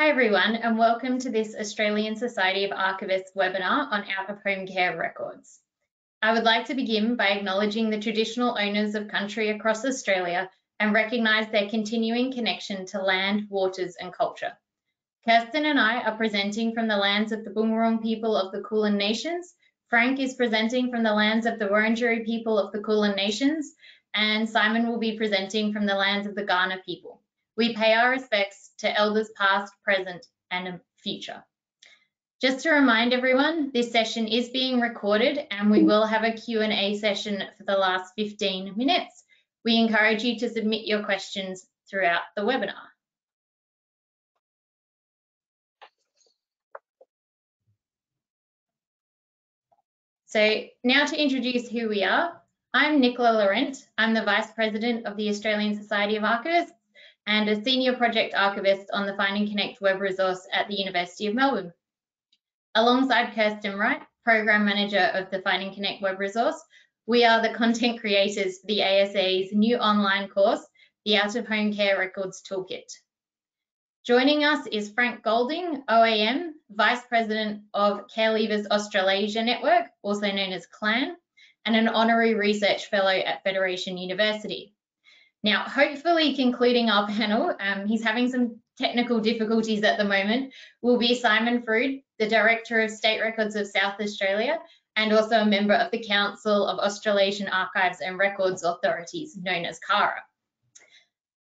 Hi everyone and welcome to this Australian Society of Archivists webinar on out-of-home care records. I would like to begin by acknowledging the traditional owners of country across Australia and recognise their continuing connection to land, waters and culture. Kirsten and I are presenting from the lands of the Boonwurrung people of the Kulin Nations, Frank is presenting from the lands of the Wurundjeri people of the Kulin Nations, and Simon will be presenting from the lands of the Kaurna people. We pay our respects to elders past, present, and future. Just to remind everyone, this session is being recorded and we will have a Q&A session for the last 15 minutes. We encourage you to submit your questions throughout the webinar. So now to introduce who we are. I'm Nicola Laurent. I'm the Vice President of the Australian Society of Archivists and a Senior Project Archivist on the Find and Connect web resource at the University of Melbourne. Alongside Kirsten Wright, Program Manager of the Find and Connect web resource, we are the content creators for the ASA's new online course, the Out of Home Care Records Toolkit. Joining us is Frank Golding, OAM, Vice President of Care Leavers Australasia Network, also known as CLAN, and an Honorary Research Fellow at Federation University. Now, hopefully concluding our panel, um, he's having some technical difficulties at the moment, will be Simon Froude, the Director of State Records of South Australia, and also a member of the Council of Australasian Archives and Records Authorities, known as CAARA.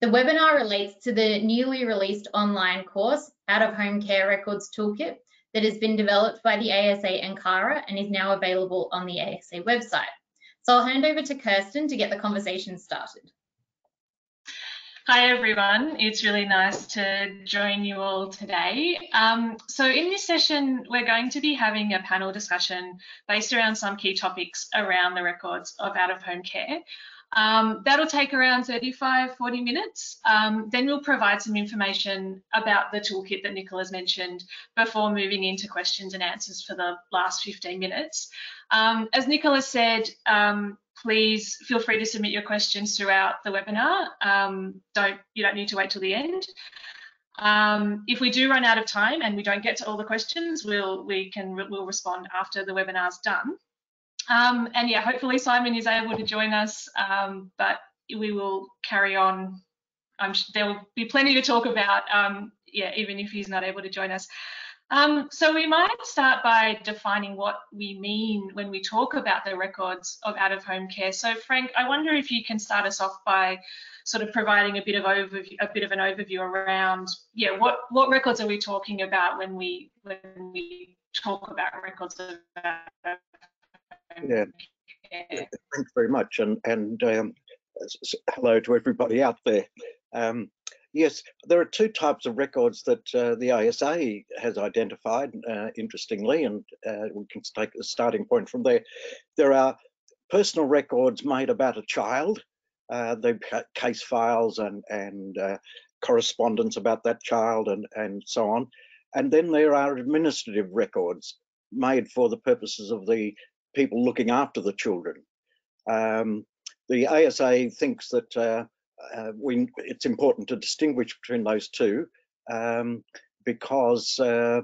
The webinar relates to the newly released online course, Out of Home Care Records Toolkit, that has been developed by the ASA and CAARA and is now available on the ASA website. So I'll hand over to Kirsten to get the conversation started. Hi everyone, it's really nice to join you all today. Um, so in this session, we're going to be having a panel discussion based around some key topics around the records of out-of-home care. Um, that'll take around 35, 40 minutes. Um, then we'll provide some information about the toolkit that Nicola's mentioned before moving into questions and answers for the last 15 minutes. Um, as Nicola said, um, please feel free to submit your questions throughout the webinar. Um, don't You don't need to wait till the end. Um, if we do run out of time and we don't get to all the questions, we'll we can we'll respond after the webinar's done. Um, and yeah, hopefully Simon is able to join us, um, but we will carry on. there will be plenty to talk about, um, yeah, even if he's not able to join us. Um, so we might start by defining what we mean when we talk about the records of out-of-home care. So Frank, I wonder if you can start us off by sort of providing a bit of overview, a bit of an overview around, yeah, what what records are we talking about when we when we talk about records of out-of-home yeah. care? Thanks very much, and and um, hello to everybody out there. Um, Yes, there are two types of records that uh, the ASA has identified, uh, interestingly, and uh, we can take a starting point from there. There are personal records made about a child, uh, the case files and, and uh, correspondence about that child and, and so on. And then there are administrative records made for the purposes of the people looking after the children. Um, the ASA thinks that uh, we, it's important to distinguish between those two um, because uh,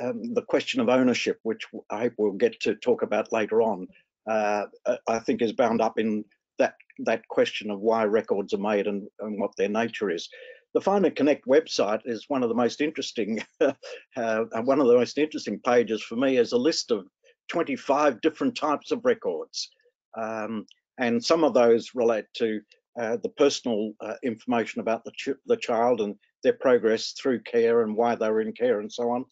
um, the question of ownership, which I hope we'll get to talk about later on, uh, I think is bound up in that that question of why records are made and, and what their nature is. The Find and Connect website is one of the most interesting, uh, one of the most interesting pages for me is a list of 25 different types of records. Um, and some of those relate to the personal uh, information about the, ch the child and their progress through care and why they were in care and so on.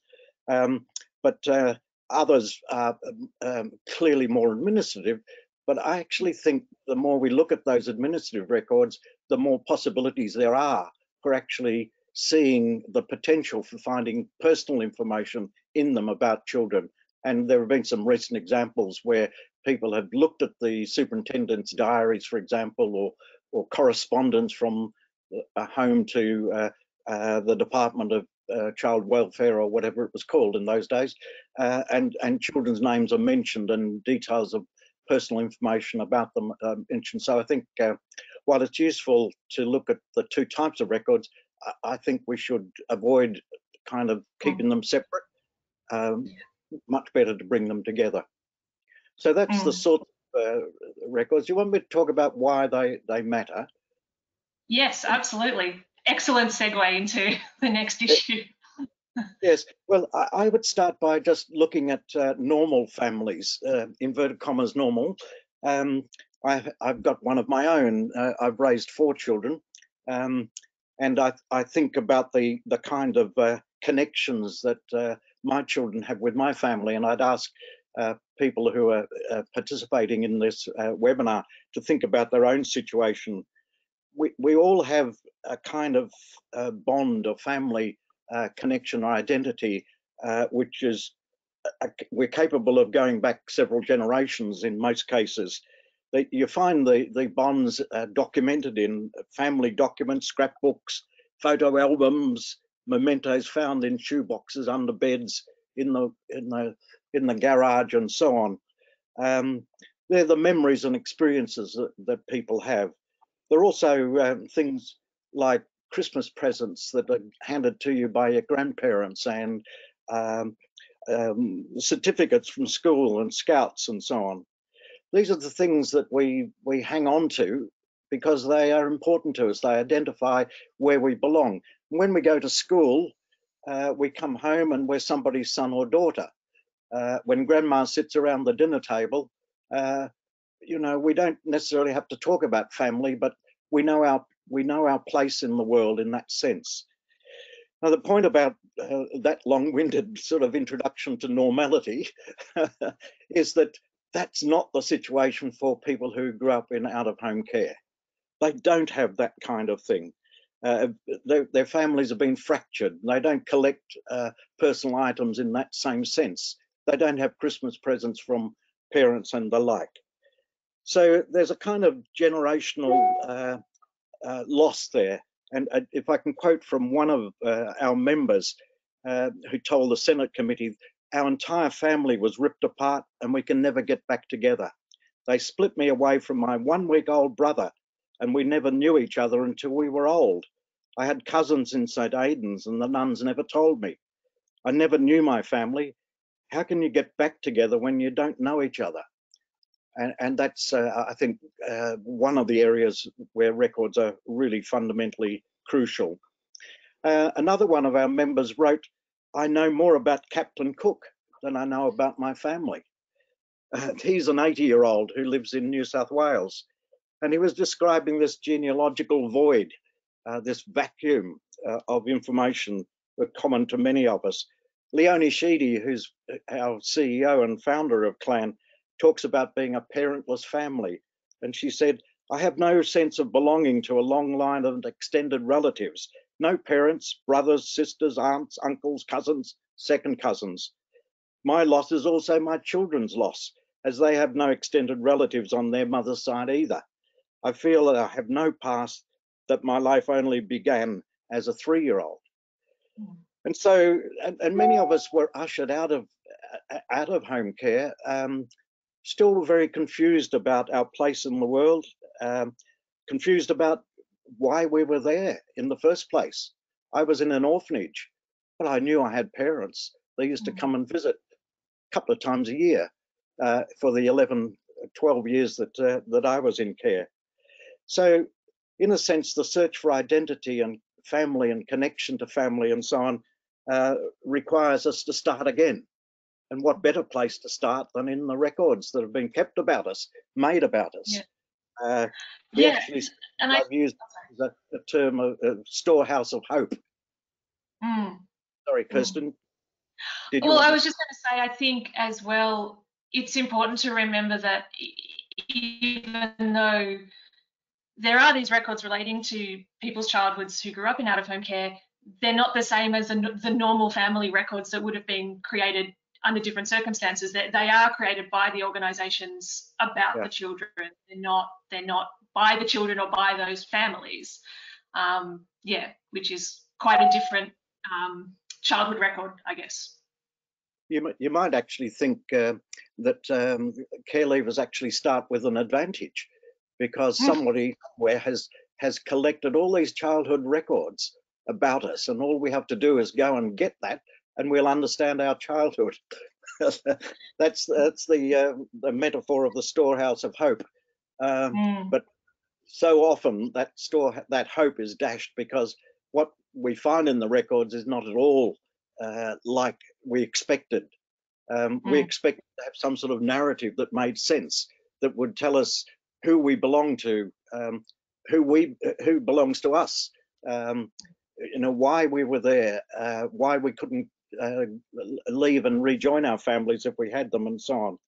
Um, but uh, others are um, um, clearly more administrative. But I actually think the more we look at those administrative records, the more possibilities there are for actually seeing the potential for finding personal information in them about children. And there have been some recent examples where people have looked at the superintendent's diaries, for example, or or correspondence from a home to uh, uh, the Department of uh, Child Welfare or whatever it was called in those days, uh, and and children's names are mentioned and details of personal information about them uh, mentioned. So I think uh, while it's useful to look at the two types of records, I, I think we should avoid kind of keeping them separate. Um, much better to bring them together. So that's the Mm. sort of uh, records. You want me to talk about why they, they matter? Yes, absolutely. Excellent segue into the next issue. Yes, well, I, I would start by just looking at uh, normal families, uh, inverted commas normal. Um, I've, I've got one of my own. Uh, I've raised four children, um, and I, I think about the the kind of uh, connections that uh, my children have with my family, and I'd ask people who are uh, participating in this uh, webinar to think about their own situation. We we all have a kind of uh, bond or family uh, connection or identity, uh, which is uh, we're capable of going back several generations in most cases. You find the the bonds uh, documented in family documents, scrapbooks, photo albums, mementos found in shoeboxes under beds, in the in the in the garage, and so on. Um, they're the memories and experiences that, that people have. There are also um, things like Christmas presents that are handed to you by your grandparents and um, um, certificates from school and scouts and so on. These are the things that we we hang on to because they are important to us. They identify where we belong. When we go to school, uh, we come home and we're somebody's son or daughter. Uh, when grandma sits around the dinner table, uh, you know, we don't necessarily have to talk about family, but we know our we know our place in the world in that sense. Now, the point about uh, that long-winded sort of introduction to normality is that that's not the situation for people who grew up in out-of-home care. They don't have that kind of thing. Uh, their, their, families have been fractured. They don't collect uh, personal items in that same sense. They don't have Christmas presents from parents and the like. So there's a kind of generational uh, uh, loss there. And uh, if I can quote from one of uh, our members uh, who told the Senate committee, our entire family was ripped apart and we can never get back together. They split me away from my one week old brother and we never knew each other until we were old. I had cousins in St. Aidan's and the nuns never told me. I never knew my family. How can you get back together when you don't know each other? And, and that's, uh, I think, uh, one of the areas where records are really fundamentally crucial. Uh, another one of our members wrote, I know more about Captain Cook than I know about my family. Uh, he's an 80 year old who lives in New South Wales. And he was describing this genealogical void, uh, this vacuum uh, of information common to many of us. Leonie Sheedy, who's our CEO and founder of Clan, talks about being a parentless family. And she said, I have no sense of belonging to a long line of extended relatives. No parents, brothers, sisters, aunts, uncles, cousins, second cousins. My loss is also my children's loss, as they have no extended relatives on their mother's side either. I feel that I have no past, that my life only began as a three year old. Mm. And so, and, and, many of us were ushered out of out of home care, um, still very confused about our place in the world, um, confused about why we were there in the first place. I was in an orphanage, but I knew I had parents. They used to come and visit a couple of times a year uh, for the 11, 12 years that uh, that I was in care. So, in a sense, the search for identity and family and connection to family and so on uh, requires us to start again. And what better place to start than in the records that have been kept about us, made about us? Yeah. Uh, yeah. Actually, and I I've used a, a term of a storehouse of hope. Mm. Sorry, Kirsten. Did well, I was just going to say, I think as well, it's important to remember that even though there are these records relating to people's childhoods who grew up in out of home care. They're not the same as the, the normal family records that would have been created under different circumstances. They, they are created by the organisations about Yeah. the children. They're not they're not by the children or by those families. Um, yeah, which is quite a different um, childhood record, I guess. you, you might actually think uh, that um, care leavers actually start with an advantage because Mm. somebody somewhere has has collected all these childhood records about us, and all we have to do is go and get that, and we'll understand our childhood. that's that's the uh, the metaphor of the storehouse of hope. Um, Mm. But so often that store that hope is dashed because what we find in the records is not at all uh, like we expected. Um, We expect to have some sort of narrative that made sense, that would tell us who we belong to, um, who we who belongs to us, um, you know why we were there, uh, why we couldn't uh, leave and rejoin our families if we had them, and so on.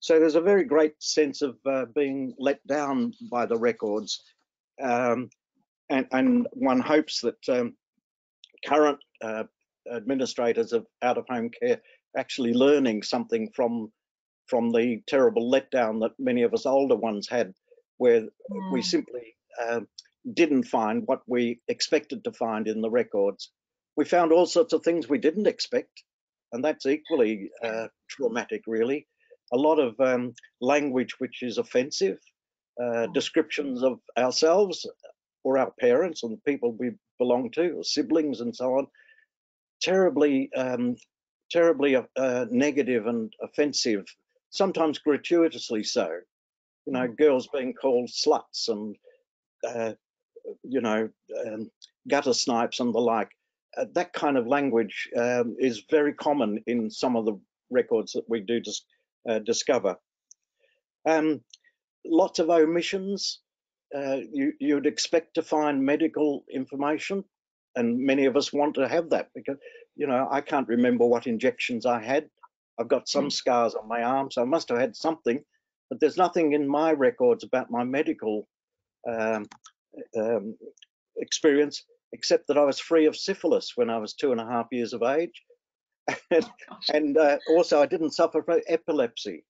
So there's a very great sense of uh, being let down by the records, um, and, and one hopes that um, current uh, administrators of out-of-home care actually learning something from from the terrible letdown that many of us older ones had, where we Mm. simply uh, didn't find what we expected to find in the records. We found all sorts of things we didn't expect, and that's equally uh, traumatic, really. A lot of um, language which is offensive, uh, descriptions of ourselves or our parents and the people we belong to, or siblings and so on, terribly, um, terribly uh, negative and offensive, sometimes gratuitously so. You know, girls being called sluts and uh, you know, um, gutter snipes and the like. Uh, that kind of language um, is very common in some of the records that we do dis uh, discover. Um, lots of omissions. Uh, you, you'd expect to find medical information, and many of us want to have that because, you know, I can't remember what injections I had. I've got some scars on my arm, so I must have had something, but there's nothing in my records about my medical um, um, experience, except that I was free of syphilis when I was two and a half years of age. and Gosh. and uh, also, I didn't suffer from epilepsy.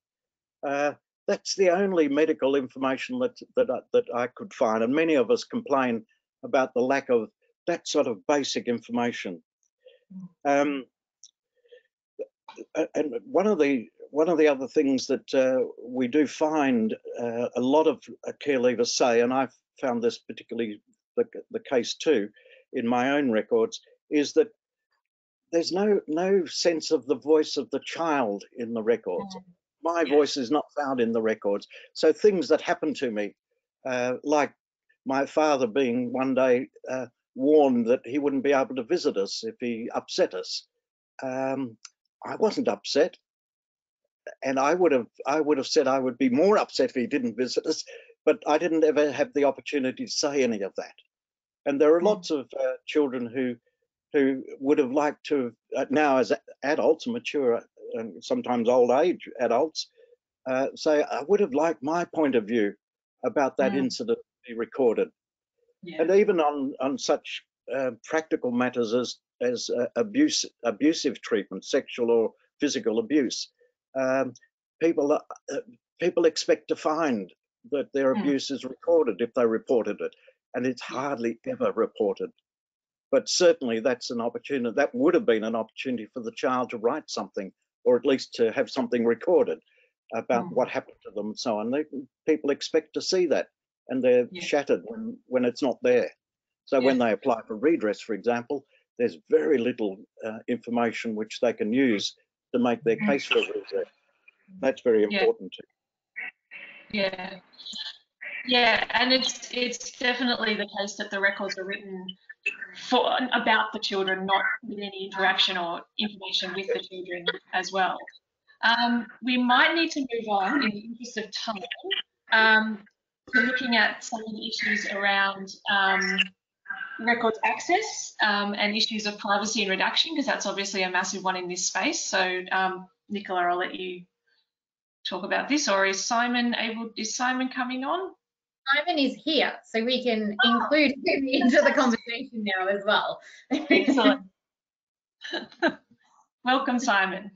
Uh, that's the only medical information that, that, I, that I could find. And many of us complain about the lack of that sort of basic information. Um, and one of the one of the other things that uh, we do find uh, a lot of uh, care leavers say, and I've found this particularly the, the case too in my own records, is that there's no no sense of the voice of the child in the records. My Yeah. voice is not found in the records. So things that happened to me, uh, like my father being one day uh, warned that he wouldn't be able to visit us if he upset us. Um, I wasn't upset, and I would have I would have said I would be more upset if he didn't visit us, but I didn't ever have the opportunity to say any of that. And there are Mm. lots of uh, children who who would have liked to uh, now as adults, mature and sometimes old age adults, uh, say I would have liked my point of view about that Mm. incident to be recorded Yeah. and even on on such uh, practical matters as as uh, abuse abusive treatment sexual or physical abuse um, people uh, people expect to find that their Hmm. abuse is recorded if they reported it and it's hardly ever reported but certainly that's an opportunity that would have been an opportunity for the child to write something or at least to have something recorded about Hmm. what happened to them and so on they, people expect to see that and they're Yeah. shattered when when it's not there so when they apply for redress for example there's very little uh, information which they can use to make their Mm. case for redress that's very important too. Yeah. Yeah, and it's it's definitely the case that the records are written for about the children, not with any interaction or information with the children as well. Um, we might need to move on in the interest of time um, to looking at some of the issues around um, records access um, and issues of privacy and redaction, because that's obviously a massive one in this space. So, um, Nicola, I'll let you talk about this, or is Simon able? Is Simon coming on? Simon is here, so we can include him into the conversation now as well. Excellent. Welcome, Simon.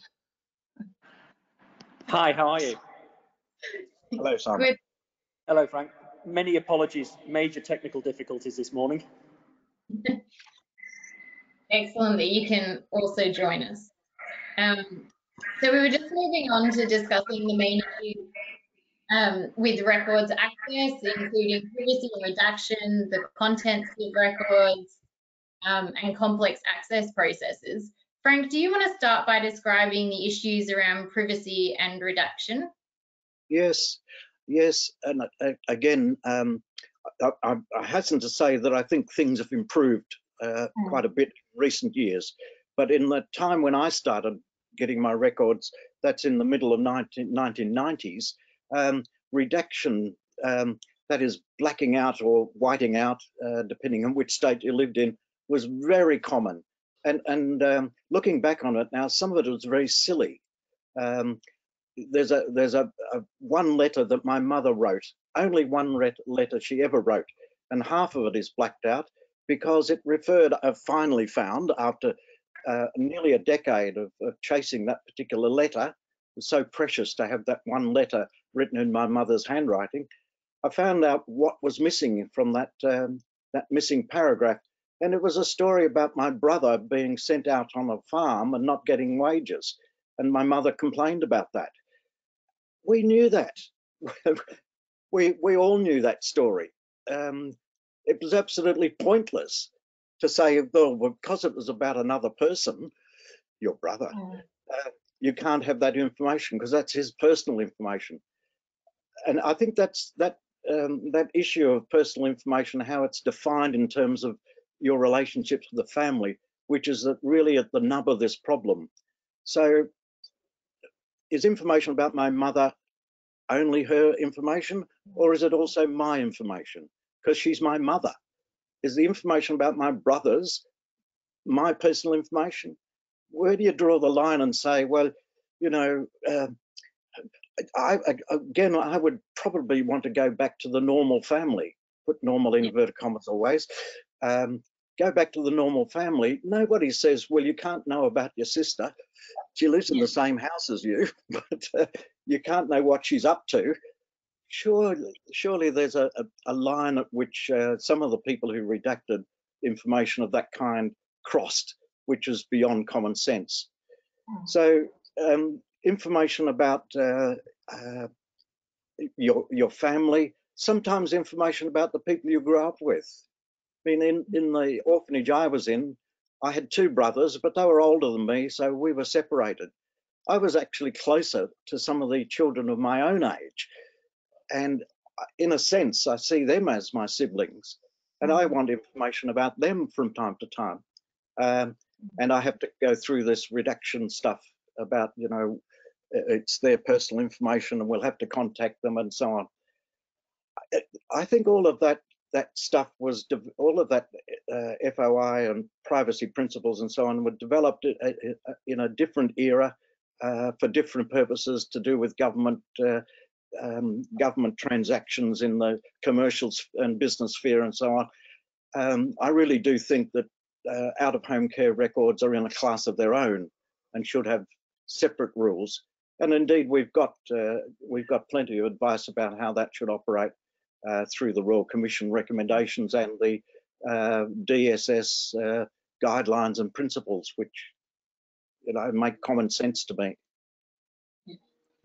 Hi, how are you? hello simon Good. Hello, Frank. Many apologies, major technical difficulties this morning. Excellent that you can also join us. Um, so we were just moving on to discussing the main issues um, with records access, including privacy and redaction, the contents of records, um, and complex access processes. Frank, do you want to start by describing the issues around privacy and redaction? Yes, yes, and uh, again, um, I, I, I, hasten to say that I think things have improved uh, mm. quite a bit in recent years. But in the time when I started getting my records, that's in the middle of 19, 1990s, um, redaction, um, that is blacking out or whiting out, uh, depending on which state you lived in, was very common. And, and um, looking back on it now, some of it was very silly. Um, there's a there's a, a, one letter that my mother wrote, only one letter she ever wrote, and half of it is blacked out because it referred, I've finally found after uh, nearly a decade of, of, chasing that particular letter, it was so precious to have that one letter written in my mother's handwriting. I found out what was missing from that um, that missing paragraph, and it was a story about my brother being sent out on a farm and not getting wages, and my mother complained about that. We knew that. we we all knew that story. Um, it was absolutely pointless to say, well, because it was about another person, your brother, mm. uh, you can't have that information because that's his personal information. And I think that's that um, that issue of personal information, how it's defined in terms of your relationships with the family, which is really at the nub of this problem. So, is information about my mother only her information, or is it also my information? Because she's my mother. Is the information about my brothers my personal information? Where do you draw the line and say, well, you know, uh, I, again, I would probably want to go back to the normal family, put normal in inverted commas always, um, go back to the normal family. Nobody says, well, you can't know about your sister. She lives in the same house as you, but uh, you can't know what she's up to. Surely, surely there's a, a, a line at which uh, some of the people who redacted information of that kind crossed, which is beyond common sense. Mm. So um, information about uh, uh, your your family, sometimes information about the people you grew up with. I mean, in, in the orphanage I was in, I had two brothers, but they were older than me, so we were separated. I was actually closer to some of the children of my own age. And uh, in a sense, I see them as my siblings, and I mm. want information about them from time to time. Um, and I have to go through this redaction stuff about, you know, it's their personal information and we'll have to contact them and so on. I think all of that that stuff was all of that uh, FOI and privacy principles and so on were developed uh, uh, in a different era uh, for different purposes to do with government uh, um, government transactions in the commercial and business sphere and so on. Um, I really do think that uh, out-of-home care records are in a class of their own and should have separate rules. And indeed, we've got uh, we've got plenty of advice about how that should operate uh, through the Royal Commission recommendations and the uh, DSS uh, guidelines and principles, which you know make common sense to me.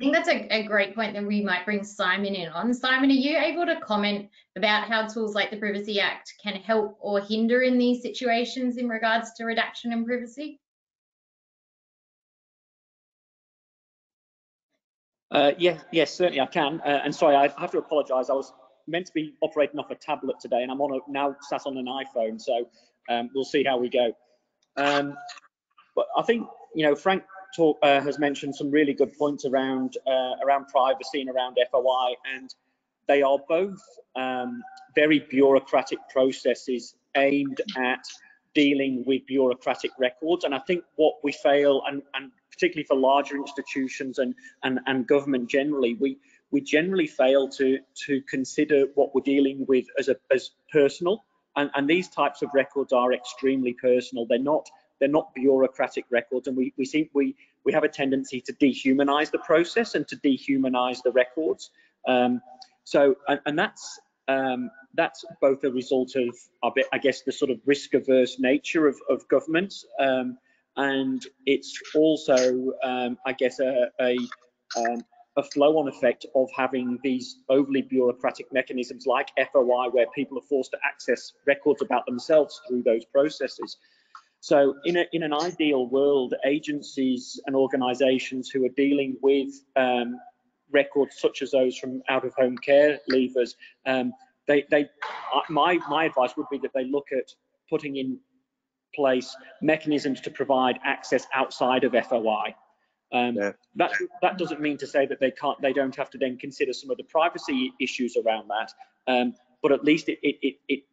I think that's a, a, great point that we might bring Simon in on. Simon, are you able to comment about how tools like the Privacy Act can help or hinder in these situations in regards to redaction and privacy? Uh, yes, yes, certainly I can. Uh, and sorry, I have to apologise. I was meant to be operating off a tablet today, and I'm on a, now sat on an iPhone. So um, we'll see how we go. Um, but I think you know Frank talk, uh, has mentioned some really good points around uh, around privacy and around FOI, and they are both um, very bureaucratic processes aimed at dealing with bureaucratic records. And I think what we fail, and, and particularly for larger institutions and, and, and government generally, we we generally fail to to consider what we're dealing with as a as personal. And, and these types of records are extremely personal. They're not they're not bureaucratic records, and we we think we we have a tendency to dehumanize the process and to dehumanize the records. Um, so, and, and that's um, that's both a result of, I guess, the sort of risk-averse nature of, of governments, um, and it's also, um, I guess, a, a, um, a flow-on effect of having these overly bureaucratic mechanisms like FOI, where people are forced to access records about themselves through those processes. So in, a, in an ideal world, agencies and organisations who are dealing with um, records such as those from out-of-home care leavers, um, they, they, my, my advice would be that they look at putting in place mechanisms to provide access outside of FOI. Um, yeah. That that doesn't mean to say that they can't, they don't have to then consider some of the privacy issues around that. Um, but at least it it it it, it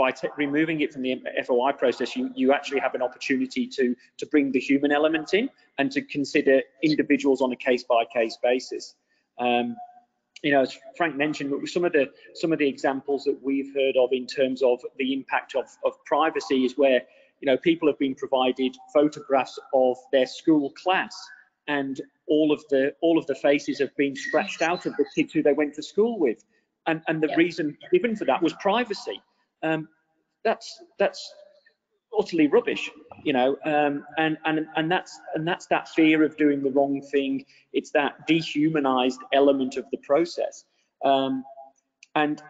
by removing it from the FOI process, you you actually have an opportunity to to bring the human element in and to consider individuals on a case by case basis. Um, you know, as Frank mentioned, some of the some of the examples that we've heard of in terms of the impact of, of privacy is where you know people have been provided photographs of their school class and all of the all of the faces have been scratched out of the kids who they went to school with and and the yeah. reason given for that was privacy um, that's that's utterly rubbish you know um, and and and that's and that's that fear of doing the wrong thing. It's that dehumanized element of the process. Um, and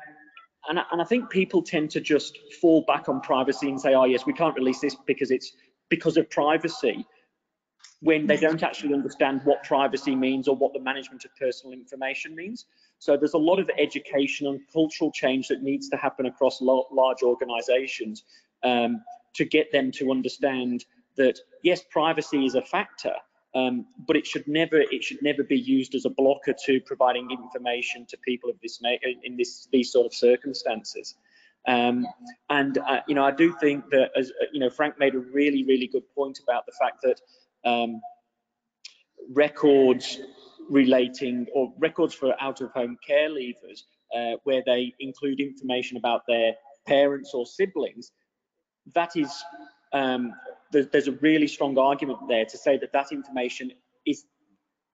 and I, and I think people tend to just fall back on privacy and say oh yes we can't release this because it's because of privacy when they don't actually understand what privacy means or what the management of personal information means. So there's a lot of education and cultural change that needs to happen across large organizations um, to get them to understand that yes, privacy is a factor, um, but it should never it should never be used as a blocker to providing information to people of this in this these sort of circumstances. Um, and uh, you know, I do think that as uh, you know, Frank made a really really good point about the fact that um, records relating or records for out-of-home care leavers uh, where they include information about their parents or siblings that is um, there's a really strong argument there to say that that information is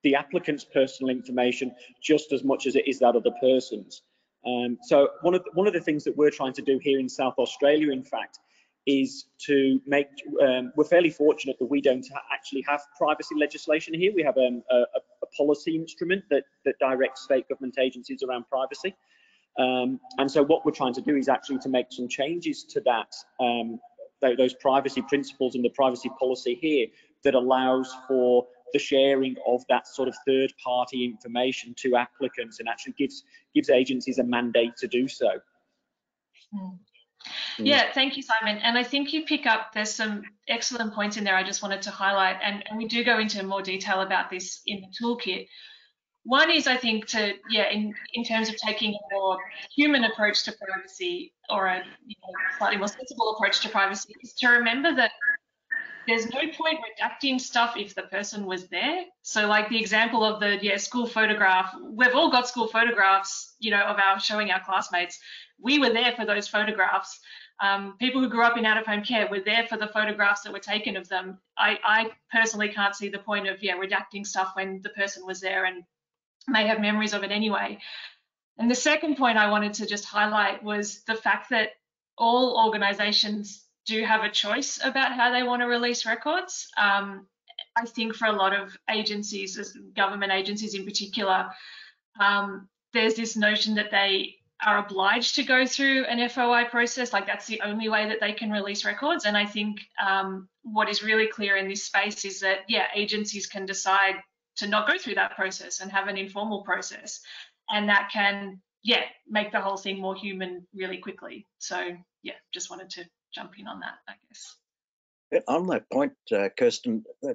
the applicant's personal information just as much as it is that other person's. Um, so one of the, one of the things that we're trying to do here in South Australia, in fact, is to make. Um, we're fairly fortunate that we don't ha actually have privacy legislation here. We have um, a, a, policy instrument that that directs state government agencies around privacy. Um, and so what we're trying to do is actually to make some changes to that um, those privacy principles and the privacy policy here that allows for the sharing of that sort of third party information to applicants and actually gives gives agencies a mandate to do so. Mm. Mm. Yeah, thank you, Simon. And I think you pick up, there's some excellent points in there I just wanted to highlight. And, and we do go into more detail about this in the toolkit. One is, I think, to yeah, in in terms of taking a more human approach to privacy or a you know, slightly more sensible approach to privacy, is to remember that there's no point redacting stuff if the person was there. So, like the example of the yeah school photograph, we've all got school photographs, you know, of our showing our classmates. We were there for those photographs. Um, people who grew up in out-of-home care were there for the photographs that were taken of them. I, I personally can't see the point of yeah redacting stuff when the person was there and may have memories of it anyway. And the second point I wanted to just highlight was the fact that all organizations do have a choice about how they want to release records. Um, I think for a lot of agencies, government agencies in particular, um, there's this notion that they are obliged to go through an FOI process, like that's the only way that they can release records. And I think um, what is really clear in this space is that, yeah, agencies can decide to not go through that process and have an informal process. And that can, yeah, make the whole thing more human really quickly. So, yeah, just wanted to jump in on that, I guess. On that point, uh, Kirsten, uh,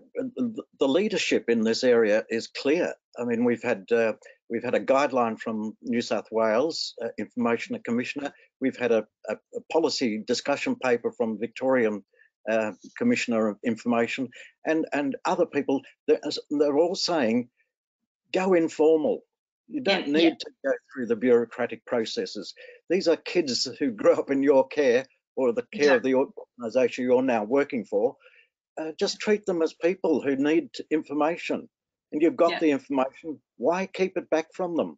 the leadership in this area is clear. I mean, we've had uh, we've had a guideline from New South Wales uh, Information Commissioner. We've had a, a, a, policy discussion paper from Victorian uh, Commissioner of Information, and and other people. They're, they're all saying, go informal. You don't yeah, need yeah. to go through the bureaucratic processes. These are kids who grew up in your care or the care exactly. of the organisation you're now working for. Uh, just treat them as people who need information, and you've got yeah. the information. Why keep it back from them?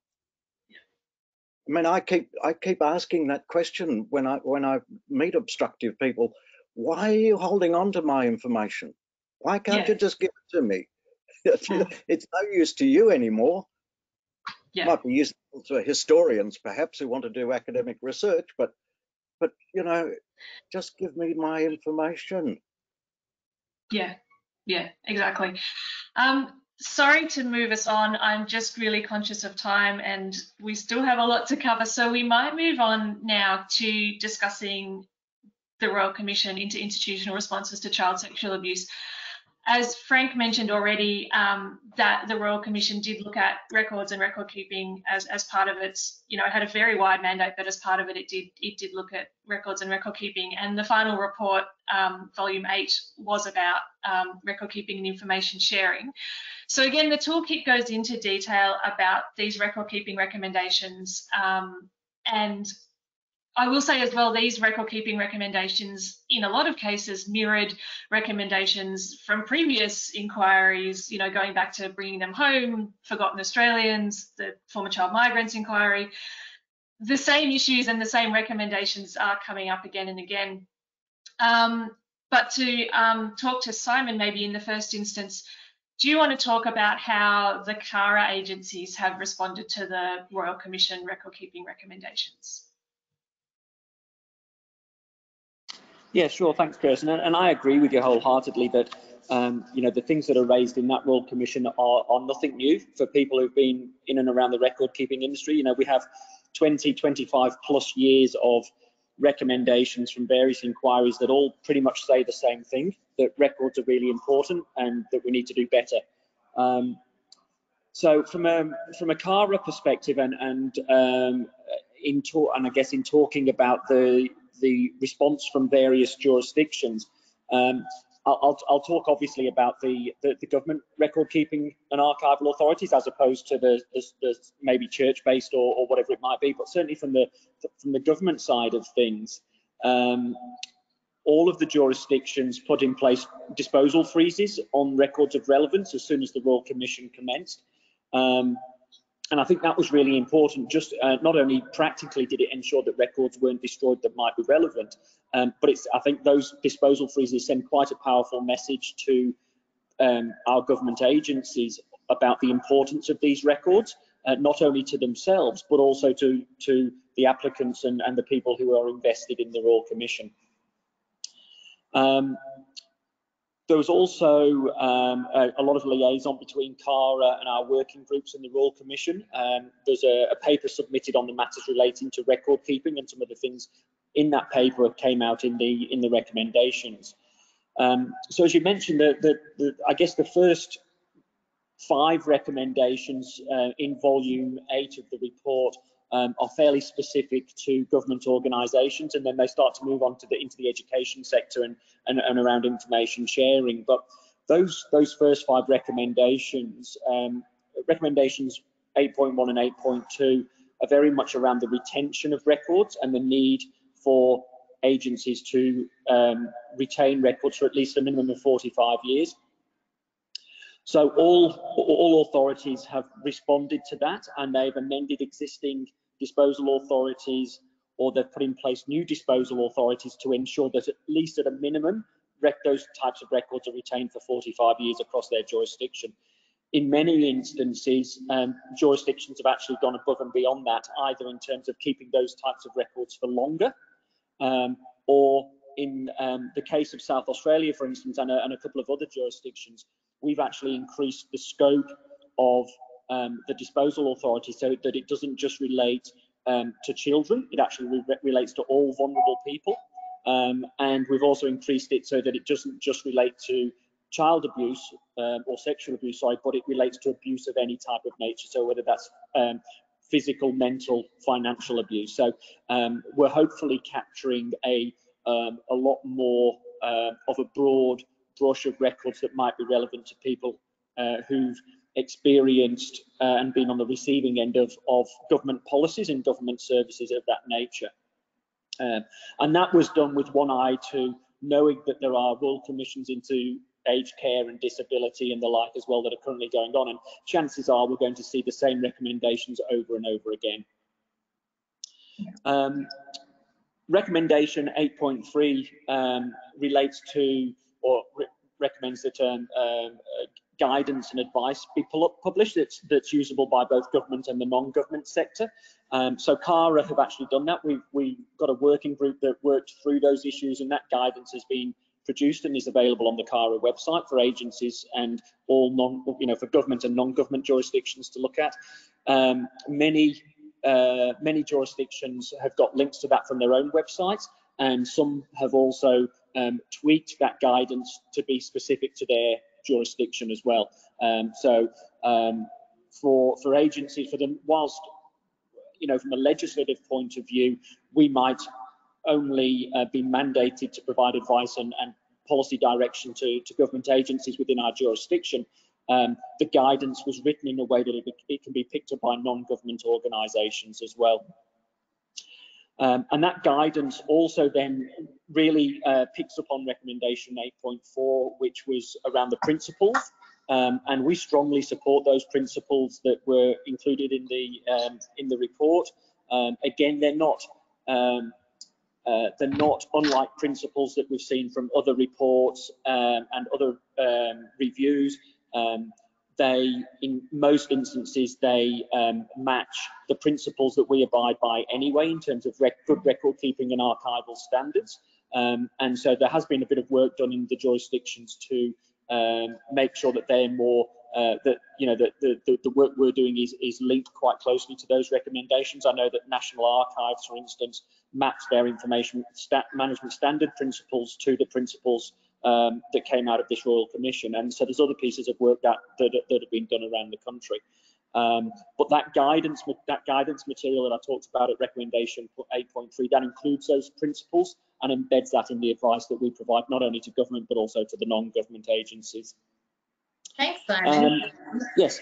I mean, I keep I keep asking that question when I when I meet obstructive people why are you holding on to my information? Why can't yeah. you just give it to me? it's no use to you anymore. Yeah. Might be useful to historians perhaps who want to do academic research, but but you know, just give me my information. Yeah, yeah, exactly. Um, sorry to move us on. I'm just really conscious of time and we still have a lot to cover. So we might move on now to discussing the Royal Commission into institutional responses to child sexual abuse as Frank mentioned already, um, that the Royal Commission did look at records and record keeping as, as part of its, you know, it had a very wide mandate, but as part of it, it did it did look at records and record keeping. And the final report, um, volume eight, was about um, record keeping and information sharing. So again, the toolkit goes into detail about these record keeping recommendations um, and I will say as well, these record keeping recommendations in a lot of cases mirrored recommendations from previous inquiries, you know, going back to bringing them home, forgotten Australians, the former child migrants inquiry. The same issues and the same recommendations are coming up again and again. Um, but to um, talk to Simon maybe in the first instance, do you want to talk about how the CAARA agencies have responded to the Royal Commission record keeping recommendations? Yeah, sure. Thanks, Kirsten. And, and I agree with you wholeheartedly that um, you know the things that are raised in that Royal Commission are, are nothing new for people who've been in and around the record keeping industry. You know, we have 20, 25 plus years of recommendations from various inquiries that all pretty much say the same thing that records are really important and that we need to do better. Um, so from a from a CAARA perspective and and um, in talk and I guess in talking about the the response from various jurisdictions. Um, I'll, I'll, talk obviously about the, the, the, government record keeping and archival authorities as opposed to the, the, the maybe church based or, or, whatever it might be, but certainly from the from the government side of things, um, all of the jurisdictions put in place disposal freezes on records of relevance as soon as the Royal Commission commenced. Um, and I think that was really important. Just uh, not only practically did it ensure that records weren't destroyed that might be relevant, um, but it's I think those disposal freezes send quite a powerful message to um, our government agencies about the importance of these records, uh, not only to themselves but also to to the applicants and, and the people who are invested in the Royal Commission. Um, there was also um, a, a, lot of liaison between CAARA and our working groups in the Royal Commission. Um, there's a, a, paper submitted on the matters relating to record keeping and some of the things in that paper came out in the in the recommendations. Um, so as you mentioned, the, the, the, I guess the first five recommendations uh, in volume eight of the report um, are fairly specific to government organisations, and then they start to move on to the into the education sector and, and, and around information sharing. But those those first five recommendations, um, recommendations 8.1 and 8.2, are very much around the retention of records and the need for agencies to um, retain records for at least a minimum of 45 years. So all, all authorities have responded to that and they've amended existing disposal authorities or they've put in place new disposal authorities to ensure that at least at a minimum those types of records are retained for 45 years across their jurisdiction. In many instances, um, jurisdictions have actually gone above and beyond that, either in terms of keeping those types of records for longer, um, or in um, the case of South Australia, for instance, and a, and a, couple of other jurisdictions, we've actually increased the scope of um, the disposal authority so that it doesn't just relate um, to children, it actually re relates to all vulnerable people. Um, and we've also increased it so that it doesn't just relate to child abuse um, or sexual abuse, sorry, but it relates to abuse of any type of nature. So whether that's um, physical, mental, financial abuse. So um, we're hopefully capturing a a lot more uh, of a broad brush of records that might be relevant to people uh, who've experienced uh, and been on the receiving end of, of government policies and government services of that nature. Um, and that was done with one eye to knowing that there are royal commissions into aged care and disability and the like as well that are currently going on. And chances are we're going to see the same recommendations over and over again. Um, recommendation 8.3 um, relates to or re recommends that um, um guidance and advice be published that's, that's usable by both government and the non-government sector. Um, so CAARA have actually done that. We've, we got a working group that worked through those issues and that guidance has been produced and is available on the CAARA website for agencies and all non, you know, for government and non-government jurisdictions to look at. Um, many, uh, many jurisdictions have got links to that from their own websites and some have also um, tweaked that guidance to be specific to their jurisdiction as well. Um, so um, for for agencies, for them, whilst you know from a legislative point of view, we might only uh, be mandated to provide advice and, and policy direction to, to government agencies within our jurisdiction. Um, the guidance was written in a way that it, it can be picked up by non-government organisations as well. Um, and that guidance also then really uh, picks up on recommendation 8.4, which was around the principles. Um, and we strongly support those principles that were included in the um, in the report. Um, again, they're not um, uh, they're not unlike principles that we've seen from other reports um, and other reviews. Um, they, in most instances, they um, match the principles that we abide by anyway in terms of rec good record keeping and archival standards. Um, and so there has been a bit of work done in the jurisdictions to um, make sure that they're more uh, that you know that the, the, the, work we're doing is, is linked quite closely to those recommendations. I know that National Archives, for instance, maps their information stat management standard principles to the principles um, that came out of this Royal Commission. And so there's other pieces of work that, that, that have been done around the country. Um, but that guidance, that guidance material that I talked about at recommendation 8.3, that includes those principles and embeds that in the advice that we provide, not only to government, but also to the non-government agencies. Thanks, Simon. Um, yes.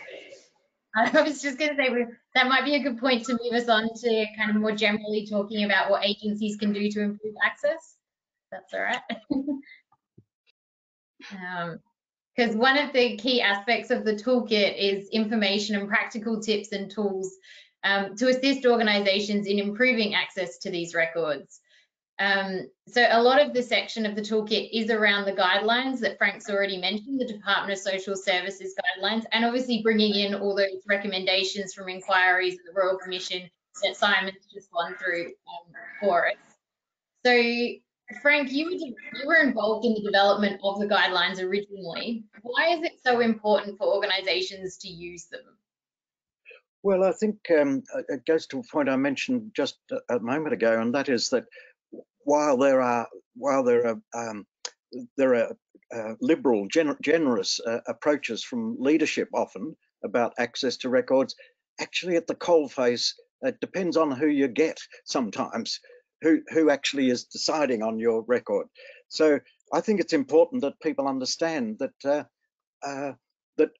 I was just going to say that might be a good point to move us on to kind of more generally talking about what agencies can do to improve access. That's all right. Because um, one of the key aspects of the toolkit is information and practical tips and tools um, to assist organisations in improving access to these records. Um, so a lot of the section of the toolkit is around the guidelines that Frank's already mentioned, the Department of Social Services guidelines, and obviously bringing in all those recommendations from inquiries of the Royal Commission that Simon's just gone through um, for us. So Frank, you were, you were involved in the development of the guidelines originally. Why is it so important for organisations to use them? Well, I think um, it goes to a point I mentioned just a, moment ago, and that is that while there are while there are um, there are uh, liberal, gener generous uh, approaches from leadership often about access to records, actually at the coalface, it depends on who you get sometimes who, actually is deciding on your record. So I think it's important that people understand that uh, uh, that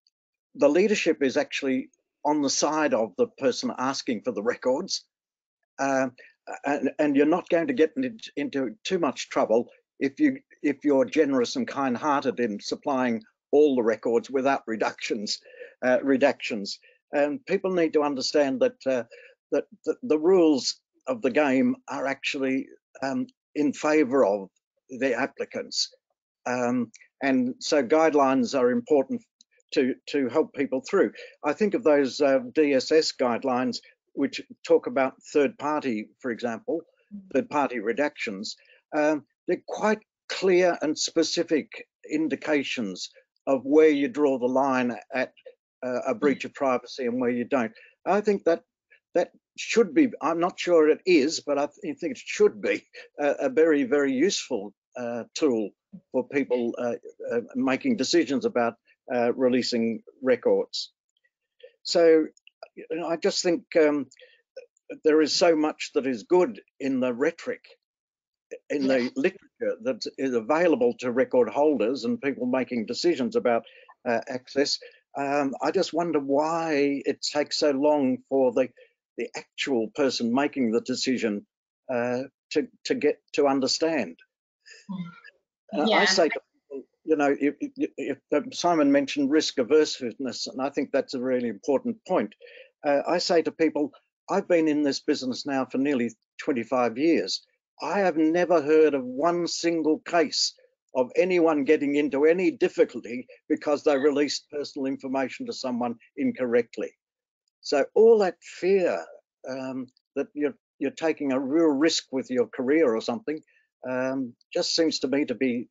the leadership is actually on the side of the person asking for the records, uh, and, and, you're not going to get into, too much trouble if you if you're generous and kind-hearted in supplying all the records without reductions. Uh, redactions, and people need to understand that uh, that the, the rules of the game are actually um, in favour of the applicants. Um, and so guidelines are important to, to help people through. I think of those uh, DSS guidelines, which talk about third party, for example, third party redactions. Um, they're quite clear and specific indications of where you draw the line at uh, a breach of privacy and where you don't. I think that that should be, I'm not sure it is, but I think it should be a, a very, very useful uh, tool for people uh, uh, making decisions about uh, releasing records. So you know, I just think um, there is so much that is good in the rhetoric, in the literature that is available to record holders and people making decisions about uh, access. Um, I just wonder why it takes so long for the the actual person making the decision uh, to to get to understand. Uh, yeah. I say to people, you know, if, if, if, Simon mentioned risk averseness, and I think that's a really important point. Uh, I say to people, I've been in this business now for nearly 25 years. I have never heard of one single case of anyone getting into any difficulty because they released personal information to someone incorrectly. So all that fear um, that you're you're taking a real risk with your career or something um, just seems to me to be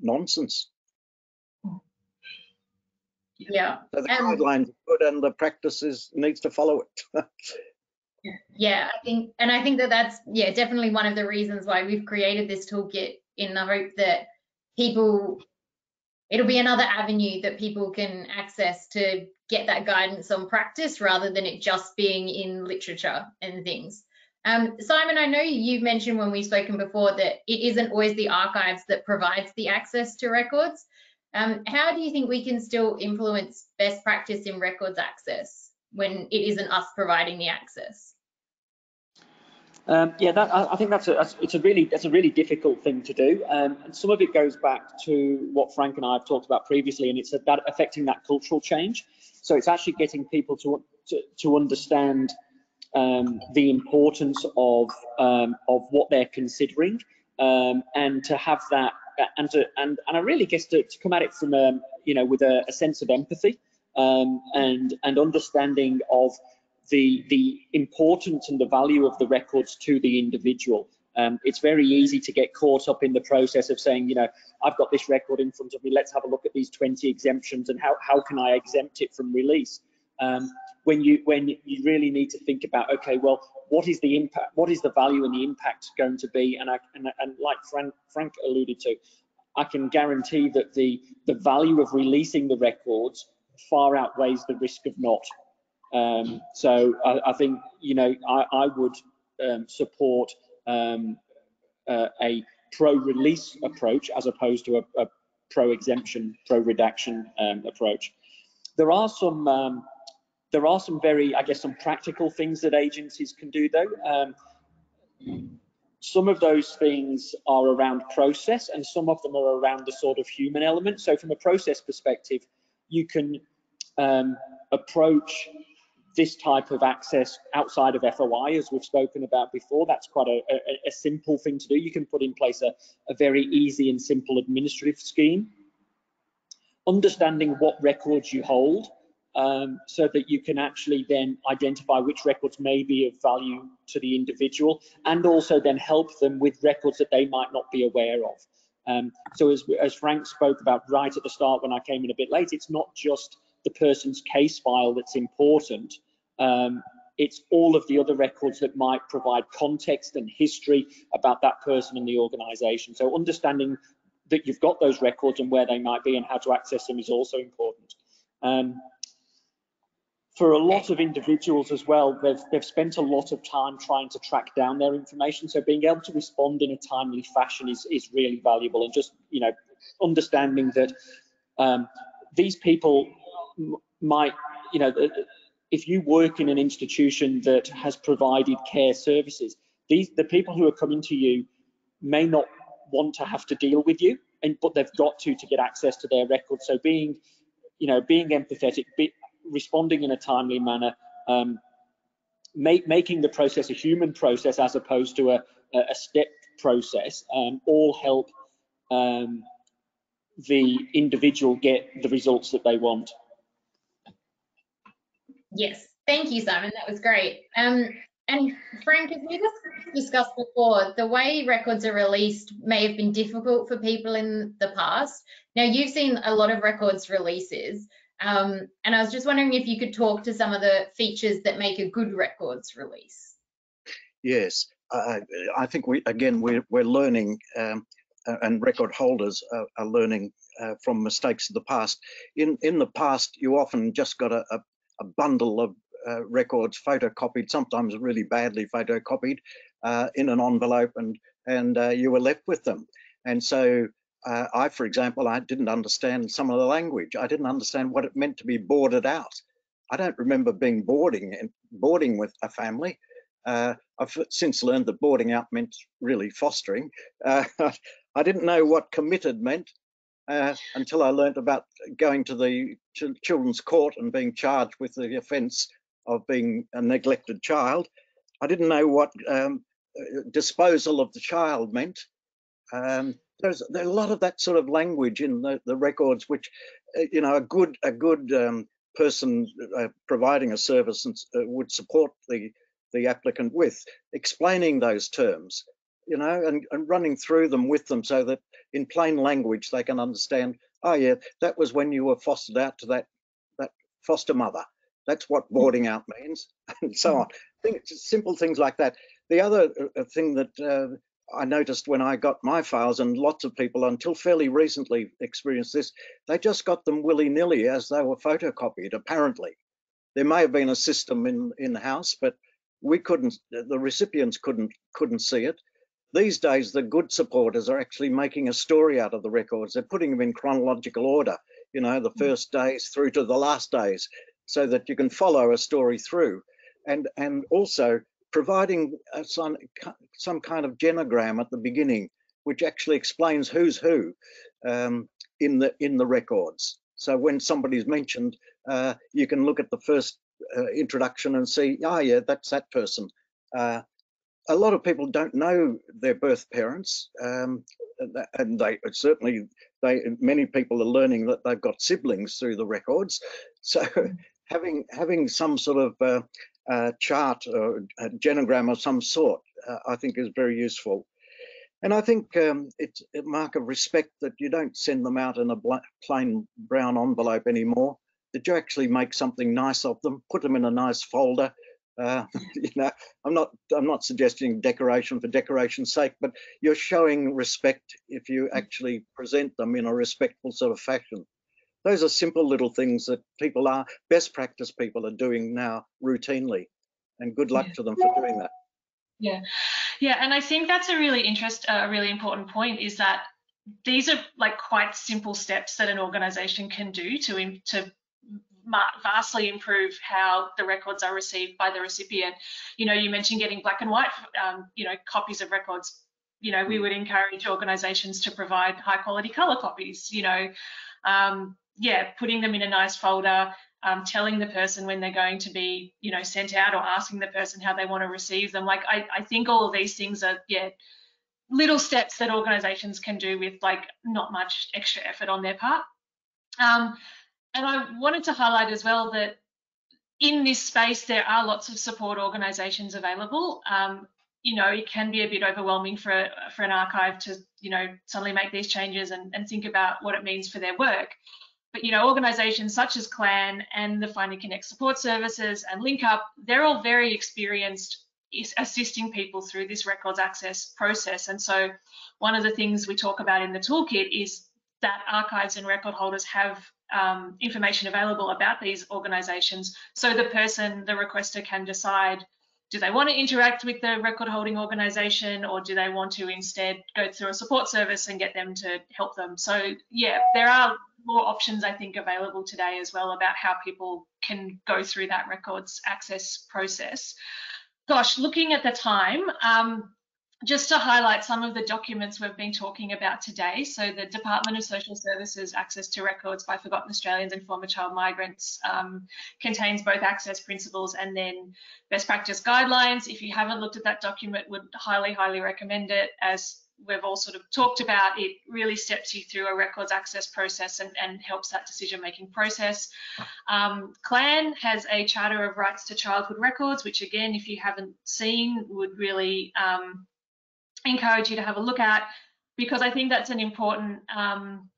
nonsense. Yeah. So the Um, guidelines are good and the practices needs to follow it. Yeah, I think, and I think that that's, yeah, definitely one of the reasons why we've created this toolkit in the hope that people, it'll be another avenue that people can access to get that guidance on practice rather than it just being in literature and things. Um, Simon, I know you've mentioned when we've spoken before that it isn't always the archives that provides the access to records. Um, how do you think we can still influence best practice in records access when it isn't us providing the access? Um, yeah, that, I, I think that's a that's, it's a really that's a really difficult thing to do, um, and some of it goes back to what Frank and I have talked about previously, and it's about affecting that cultural change. So it's actually getting people to to, to understand um, the importance of um, of what they're considering, um, and to have that and to and and I really guess to, to come at it from um, you know with a, a sense of empathy and and understanding of the the importance and the value of the records to the individual. Um, it's very easy to get caught up in the process of saying, you know, I've got this record in front of me. Let's have a look at these 20 exemptions and how how can I exempt it from release. Um, when you when you really need to think about, okay, well, what is the impact? What is the value and the impact going to be? And I and, and like Frank Frank alluded to, I can guarantee that the the value of releasing the records far outweighs the risk of not. Um, so I, I, think you know I, I would um, support um, uh, a pro-release approach as opposed to a, a pro-exemption, pro-redaction um, approach. There are some um, there are some very I guess some practical things that agencies can do though. Um, some of those things are around process and some of them are around the sort of human element. So from a process perspective, you can approach this type of access outside of FOI, as we've spoken about before. That's quite a, a, a simple thing to do. You can put in place a, a very easy and simple administrative scheme. Understanding what records you hold um, so that you can actually then identify which records may be of value to the individual and also then help them with records that they might not be aware of. Um, so as, as Frank spoke about right at the start when I came in a bit late, it's not just the person's case file that's important. Um, it's all of the other records that might provide context and history about that person and the organization. So understanding that you've got those records and where they might be and how to access them is also important. Um, for a lot of individuals as well, they've, they've spent a lot of time trying to track down their information. So being able to respond in a timely fashion is, is really valuable and just, you know, understanding that um, these people might, you know, if you work in an institution that has provided care services, these the people who are coming to you may not want to have to deal with you, and but they've got to to get access to their records. So being, you know, being empathetic, be, responding in a timely manner, um, make, making the process a human process as opposed to a, a step process, um, all help um, the individual get the results that they want. Yes, thank you, Simon. That was great. Um, and Frank, as we just discussed before, the way records are released may have been difficult for people in the past. Now, you've seen a lot of records releases, um, and I was just wondering if you could talk to some of the features that make a good records release. Yes, I, I think we again we're, we're learning, um, and record holders are, are learning uh, from mistakes of the past. In in the past, you often just got a, a, a bundle of uh, records photocopied, sometimes really badly photocopied, uh, in an envelope, and and uh, you were left with them. And so uh, I, for example, I didn't understand some of the language. I didn't understand what it meant to be boarded out. I don't remember being boarding and boarding with a family. Uh, I've since learned that boarding out meant really fostering. Uh, I didn't know what committed meant uh, until I learnt about going to the ch children's court and being charged with the offence of being a neglected child. I didn't know what um, uh, disposal of the child meant. Um, there's, there's a lot of that sort of language in the, the records, which, uh, you know, a good a good um, person uh, providing a service and, uh, would support the the applicant with explaining those terms, you know, and, and running through them with them so that in plain language they can understand. Oh yeah, that was when you were fostered out to that that foster mother. That's what mm. boarding out means, and so mm. on. I think it's simple things like that. The other uh, thing that uh, I noticed when I got my files, and lots of people until fairly recently experienced this, they just got them willy-nilly as they were photocopied, apparently. There may have been a system in, in the house, but we couldn't, the recipients couldn't, couldn't see it. These days, the good supporters are actually making a story out of the records. They're putting them in chronological order, you know, the mm. first days through to the last days, so that you can follow a story through. And, and also providing some, some kind of genogram at the beginning, which actually explains who's who um, in the in the records. So when somebody's mentioned, uh, you can look at the first uh, introduction and see, oh yeah, that's that person. Uh, a lot of people don't know their birth parents, um, and they certainly they many people are learning that they've got siblings through the records. So having having some sort of uh, uh, chart or genogram of some sort, uh, I think is very useful. And I think um, it's a mark of respect that you don't send them out in a plain brown envelope anymore, that you actually make something nice of them, put them in a nice folder. Uh, you know, I'm not I'm not suggesting decoration for decoration's sake, but you're showing respect if you actually present them in a respectful sort of fashion. Those are simple little things that people are best practice people are doing now routinely and good luck yeah. to them for doing that. Yeah. Yeah and i think that's a really interest a uh, really important point is that these are like quite simple steps that an organization can do to to vastly improve how the records are received by the recipient you know you mentioned getting black and white um, you know copies of records you know we would encourage organizations to provide high quality color copies you know um, yeah, putting them in a nice folder, um, telling the person when they're going to be, you know, sent out or asking the person how they want to receive them. Like, I, I think all of these things are, yeah, little steps that organizations can do with like not much extra effort on their part. Um, and I wanted to highlight as well that in this space, there are lots of support organizations available. Um, you know, it can be a bit overwhelming for, for an archive to, you know, suddenly make these changes and, and think about what it means for their work. But you know, organisations such as CLAN and the Find & Connect support services and LinkUp, they're all very experienced assisting people through this records access process. And so one of the things we talk about in the toolkit is that archives and record holders have um, information available about these organisations so the person, the requester can decide do they want to interact with the record holding organisation or do they want to instead go through a support service and get them to help them? So yeah, there are more options I think available today as well about how people can go through that records access process. Gosh, looking at the time, um, just to highlight some of the documents we've been talking about today. So the Department of Social Services Access to Records by Forgotten Australians and Former Child Migrants um, contains both access principles and then best practice guidelines. If you haven't looked at that document, would highly, highly recommend it as we've all sort of talked about, it really steps you through a records access process and, and helps that decision making process. Um, CLAN has a Charter of Rights to Childhood Records, which again, if you haven't seen, would really um, encourage you to have a look at because I think that's an important, um,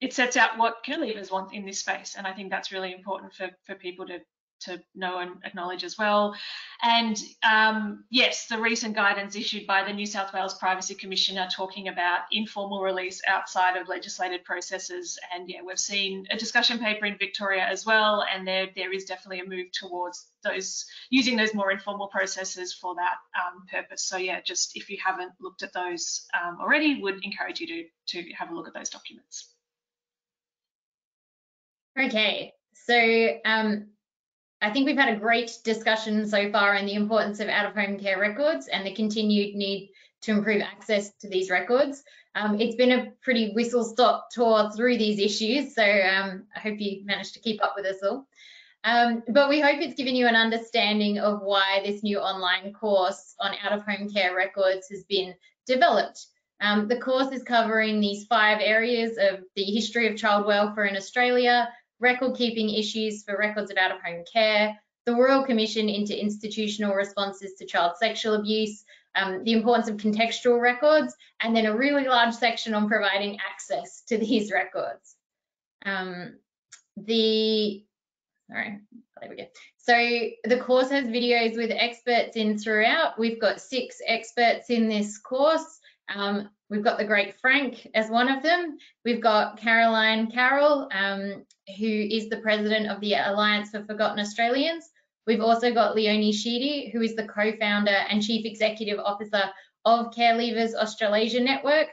it sets out what care leavers want in this space. And I think that's really important for, for people to, to know and acknowledge as well. And um, yes, the recent guidance issued by the New South Wales Privacy Commissioner talking about informal release outside of legislated processes. And yeah, we've seen a discussion paper in Victoria as well, and there there is definitely a move towards those using those more informal processes for that um, purpose. So yeah, just if you haven't looked at those um, already, would encourage you to to have a look at those documents. Okay, so um, I think we've had a great discussion so far on the importance of out-of-home care records and the continued need to improve access to these records. Um, it's been a pretty whistle-stop tour through these issues, so um, I hope you managed to keep up with us all. Um, but we hope it's given you an understanding of why this new online course on out-of-home care records has been developed. Um, the course is covering these five areas of the history of child welfare in Australia, record keeping issues for records of out of home care, the Royal Commission into institutional responses to child sexual abuse, um, the importance of contextual records, and then a really large section on providing access to these records. Um, the, sorry, there we go. So the course has videos with experts in throughout. We've got six experts in this course. Um, we've got the great Frank as one of them. We've got Caroline Carroll, um, who is the president of the Alliance for Forgotten Australians. We've also got Leonie Sheedy, who is the co-founder and chief executive officer of Care Leavers Australasia Network.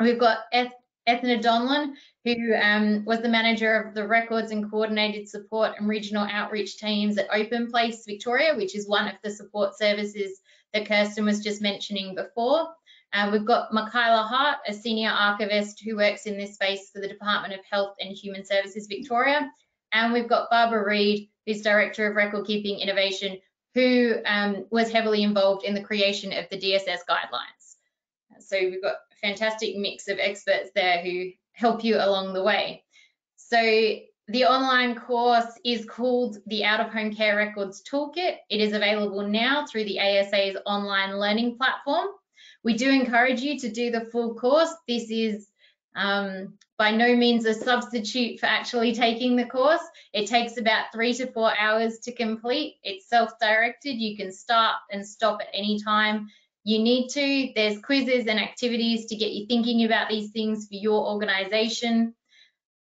We've got Ethna Donlan, who um, was the manager of the records and coordinated support and regional outreach teams at Open Place Victoria, which is one of the support services that Kirsten was just mentioning before. Uh, we've got Michaela Hart, a senior archivist who works in this space for the Department of Health and Human Services Victoria. And we've got Barbara Reed, who's Director of Record Keeping Innovation, who um, was heavily involved in the creation of the DSS guidelines. So we've got a fantastic mix of experts there who help you along the way. So the online course is called the Out of Home Care Records Toolkit. It is available now through the ASA's online learning platform. We do encourage you to do the full course. This is um, by no means a substitute for actually taking the course. It takes about three to four hours to complete. It's self-directed. You can start and stop at any time you need to. There's quizzes and activities to get you thinking about these things for your organization.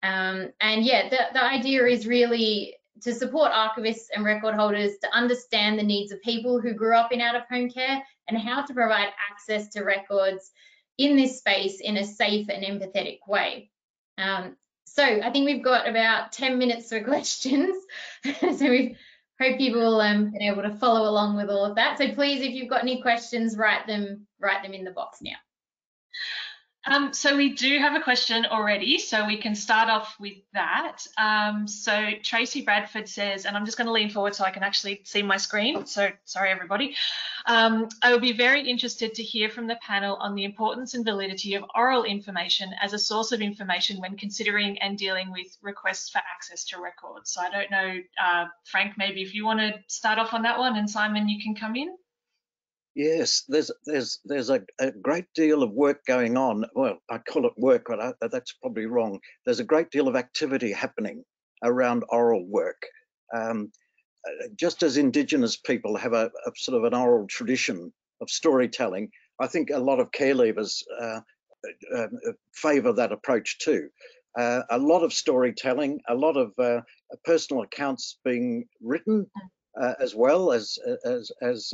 Um, and yeah, the, the idea is really to support archivists and record holders to understand the needs of people who grew up in out-of-home care and how to provide access to records in this space in a safe and empathetic way. Um, so I think we've got about 10 minutes for questions. so we hope you've all um, been able to follow along with all of that. So please, if you've got any questions, write them, write them in the box now. Um, so we do have a question already, so we can start off with that. Um, so Tracy Bradford says, and I'm just going to lean forward so I can actually see my screen. So sorry, everybody. Um, I would be very interested to hear from the panel on the importance and validity of oral information as a source of information when considering and dealing with requests for access to records. So I don't know, uh, Frank, maybe if you want to start off on that one, and Simon, you can come in. Yes, there's there's there's a, a, great deal of work going on. Well, I call it work, but I, that's probably wrong. There's a great deal of activity happening around oral work. Um, uh, just as Indigenous people have a, a, sort of an oral tradition of storytelling, I think a lot of care leavers uh, uh, favour that approach too. Uh, a lot of storytelling, a lot of uh, personal accounts being written, uh, as well as as as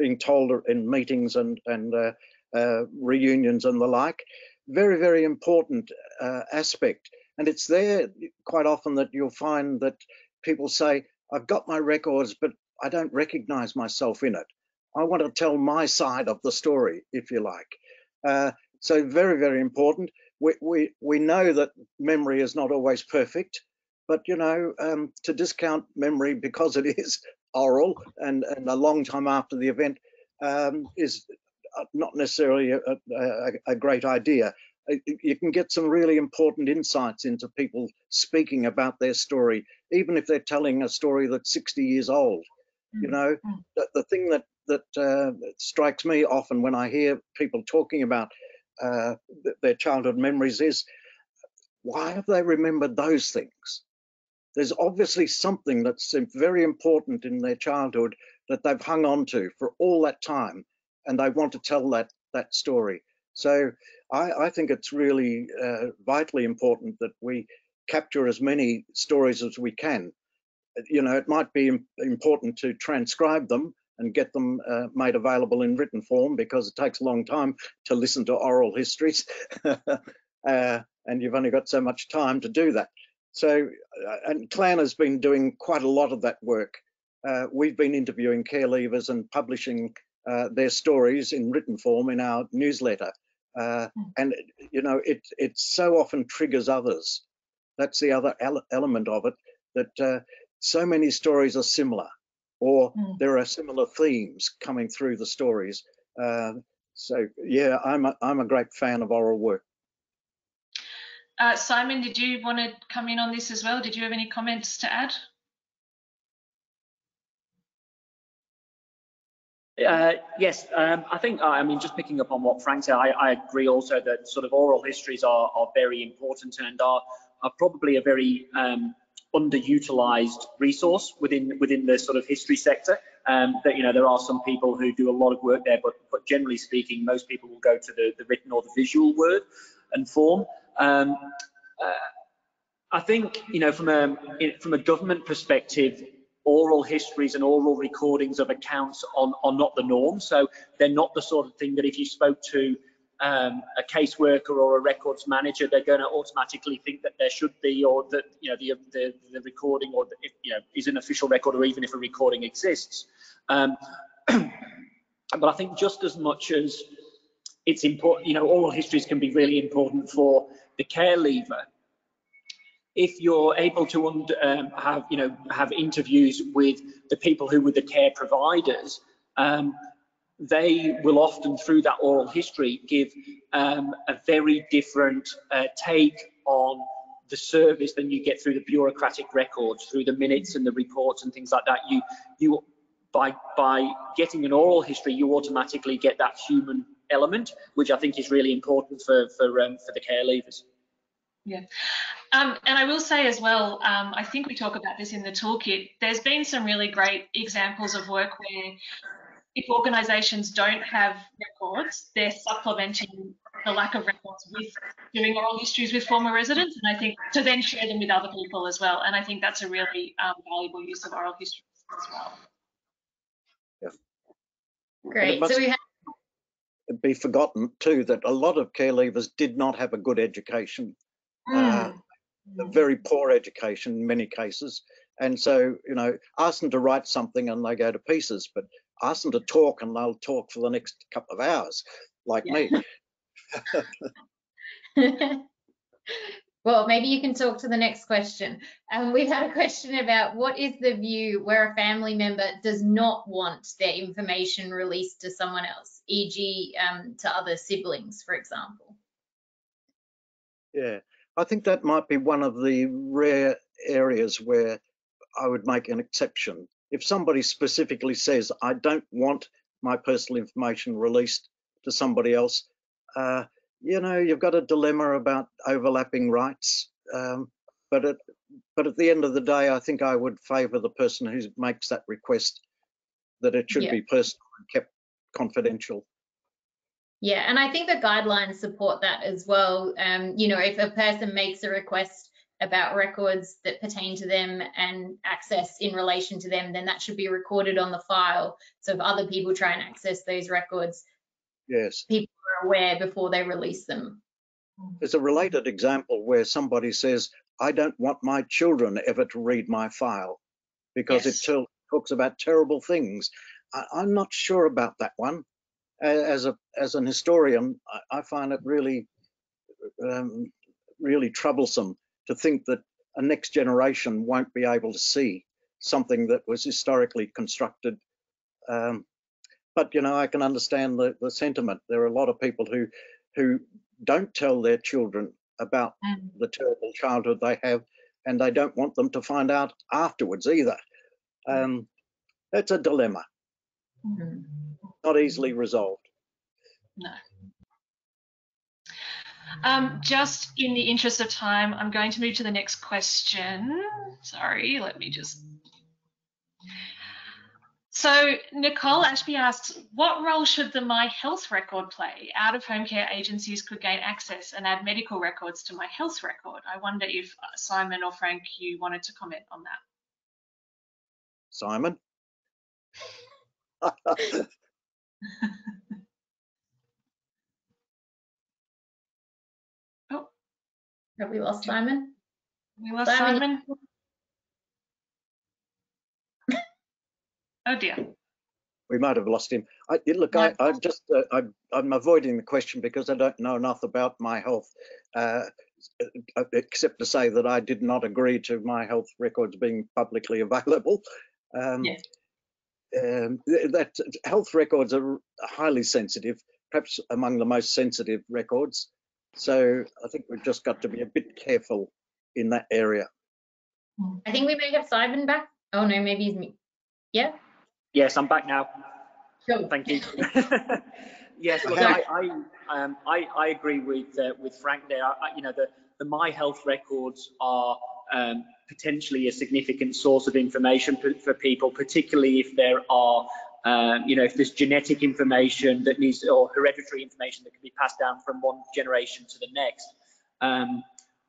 being told in meetings and, and uh, uh, reunions and the like. Very, very important uh, aspect. And it's there quite often that you'll find that people say, I've got my records, but I don't recognize myself in it. I want to tell my side of the story, if you like. Uh, so very, very important. We, we, we know that memory is not always perfect, but you know, um, to discount memory because it is oral and, and a long time after the event um, is not necessarily a, a, a, great idea. Uh, you can get some really important insights into people speaking about their story, even if they're telling a story that's 60 years old. Mm. You know, mm. the, the, thing that that uh, strikes me often when I hear people talking about uh, their childhood memories is why have they remembered those things? There's obviously something that's very important in their childhood that they've hung on to for all that time and they want to tell that that story. So i, I think it's really uh, vitally important that we capture as many stories as we can. You know it might be important to transcribe them and get them uh, made available in written form because it takes a long time to listen to oral histories. Uh, and you've only got so much time to do that so, uh, and CLAN has been doing quite a lot of that work. Uh, we've been interviewing care leavers and publishing uh, their stories in written form in our newsletter. Uh, hmm. and, you know, it, it so often triggers others. That's the other ele element of it, that uh, so many stories are similar or mm. there are similar themes coming through the stories. Uh, So yeah, I'm a, I'm a great fan of oral work. Uh, Simon, did you want to come in on this as well? Did you have any comments to add? Uh, yes, um, I think, I mean, just picking up on what Frank said, I, I agree also that sort of oral histories are, are very important and are, are probably a very um, underutilized resource within within the sort of history sector. Um, that you know there are some people who do a lot of work there, but but generally speaking, most people will go to the, the written or the visual word and form. Um, uh, I think you know from a from a government perspective, oral histories and oral recordings of accounts are, are not the norm. So they're not the sort of thing that if you spoke to um, a caseworker or a records manager, they're going to automatically think that there should be, or that you know the the, the recording, or the, you know is an official record, or even if a recording exists. Um, but I think just as much as it's important, you know, oral histories can be really important for the care leaver. If you're able to um, have, you know, have interviews with the people who were the care providers, um, they will often, through that oral history, give um, a very different uh, take on the service than you get through the bureaucratic records, through the minutes and the reports and things like that. You, you, by by getting an oral history, you automatically get that human element, which I think is really important for for um, for the care leavers. Yeah. Um, and I will say as well, um, I think we talk about this in the toolkit. There's been some really great examples of work where if organisations don't have records, they're supplementing the lack of records with doing oral histories with former residents, and I think to then share them with other people as well. And I think that's a really um, valuable use of oral histories as well. Great. So we have be forgotten too that a lot of care leavers did not have a good education, mm. uh, a very poor education in many cases. And so, you know, ask them to write something and they go to pieces, but ask them to talk and they'll talk for the next couple of hours, like yeah. me. well, maybe you can talk to the next question. Um, we've had a question about what is the view where a family member does not want their information released to someone else, e.g. Um, to other siblings, for example? Yeah, I think that might be one of the rare areas where I would make an exception if somebody specifically says, I don't want my personal information released to somebody else, uh, you know, you've got a dilemma about overlapping rights. Um, but at, but at the end of the day, I think I would favour the person who makes that request that it should yeah. be personal and kept confidential. Yeah, and I think the guidelines support that as well. Um, you know, if a person makes a request about records that pertain to them and access in relation to them, then that should be recorded on the file. So if other people try and access those records, yes, people are aware before they release them. There's a related example where somebody says, I don't want my children ever to read my file because yes. it talks about terrible things. I, am not sure about that one. As a as an historian, I, I find it really um, really troublesome to think that a next generation won't be able to see something that was historically constructed. Um, but you know, I can understand the, the sentiment. There are a lot of people who who don't tell their children about mm. the terrible childhood they have, and they don't want them to find out afterwards either. Mm. Um, that's a dilemma, mm. not easily resolved. No. Um, just in the interest of time, I'm going to move to the next question. Sorry, let me just. So Nicole Ashby asks, what role should the My Health record play? Out of home care agencies could gain access and add medical records to My Health record. I wonder if uh, Simon or Frank, you wanted to comment on that. Simon? oh. Have we lost Simon? We lost Simon. Simon. Oh dear. We might have lost him. I, look, I, I just uh, I, I'm avoiding the question because I don't know enough about my health, uh, except to say that I did not agree to my health records being publicly available. Um, yeah. um, that health records are highly sensitive. perhaps among the most sensitive records. So I think we've just got to be a bit careful in that area. I think we may have Simon back. Oh no, maybe he's me. Yeah, Yes, I'm back now. cool. Thank you. yes, I, I, um, I, I agree with uh, with Frank there. I- you know, the, the My Health records are um, potentially a significant source of information for, for people, particularly if there are, um, you know, if there's genetic information that needs or hereditary information that can be passed down from one generation to the next. Um,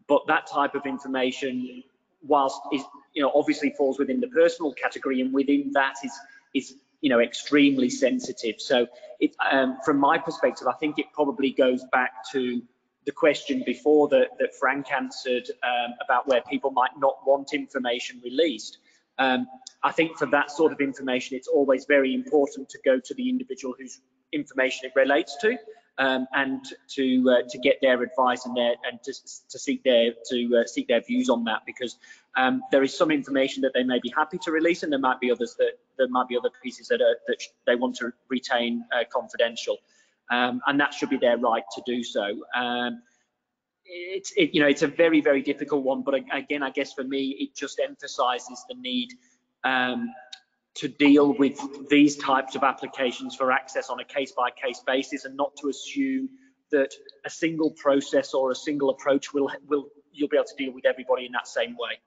but that type of information, whilst is, you know, obviously falls within the personal category, and within that is is you know extremely sensitive. So it, um, from my perspective, I think it probably goes back to the question before that, that Frank answered um, about where people might not want information released. Um, I think for that sort of information, it's always very important to go to the individual whose information it relates to. Um, and to uh, to get their advice and their and to, to seek their to uh, seek their views on that because um, there is some information that they may be happy to release and there might be others that there might be other pieces that are, that they want to retain uh, confidential um, and that should be their right to do so. Um, it's it, you know it's a very very difficult one, but again I guess for me it just emphasises the need um, to deal with these types of applications for access on a case by case basis and not to assume that a single process or a single approach will will you'll be able to deal with everybody in that same way.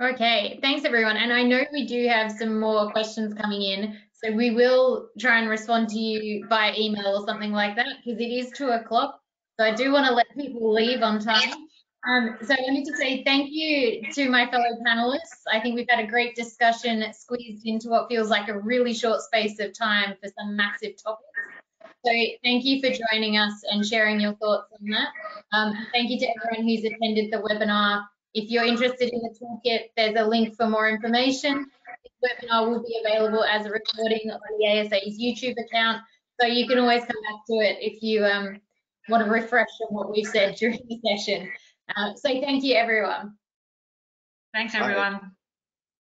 Okay, thanks everyone. And I know we do have some more questions coming in, so we will try and respond to you by email or something like that because it is two o'clock. So I do want to let people leave on time. Um, so I wanted to say thank you to my fellow panelists. I think we've had a great discussion squeezed into what feels like a really short space of time for some massive topics. So thank you for joining us and sharing your thoughts on that. Um, thank you to everyone who's attended the webinar. If you're interested in the toolkit, there's a link for more information. This webinar will be available as a recording on the ASA's YouTube account, so you can always come back to it if you um, want to refresh on what we've said during the session. Uh, so thank you, everyone. Thanks, Bye. everyone.